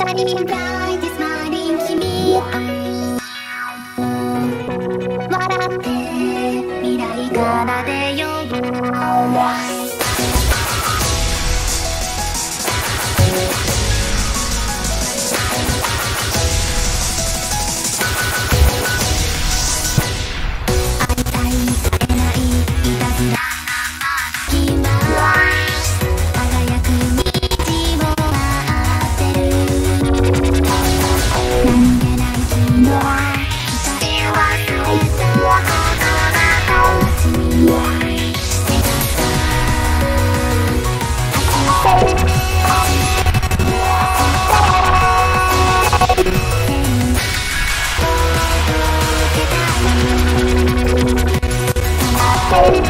笑って未来からでよ Oh!